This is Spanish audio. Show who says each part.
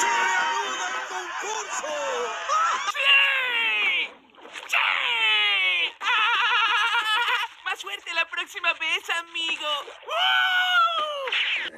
Speaker 1: ¡Se reanuda el concurso!
Speaker 2: ¡Sí! ¡Sí! ¡Ah! Más suerte la próxima vez, amigo. ¡Woo!